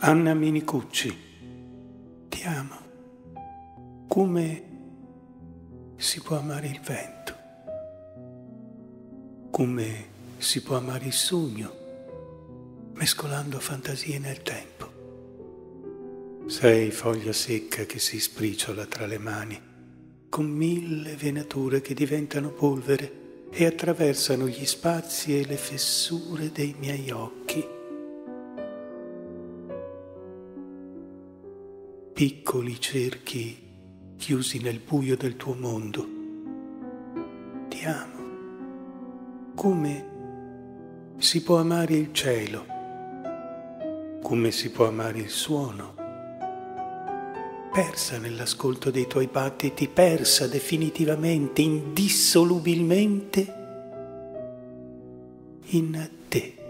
Anna Minicucci, ti amo come si può amare il vento, come si può amare il sogno, mescolando fantasie nel tempo. Sei foglia secca che si spriciola tra le mani, con mille venature che diventano polvere e attraversano gli spazi e le fessure dei miei occhi. Piccoli cerchi chiusi nel buio del tuo mondo. Ti amo. Come si può amare il cielo? Come si può amare il suono? Persa nell'ascolto dei tuoi battiti, persa definitivamente, indissolubilmente in te.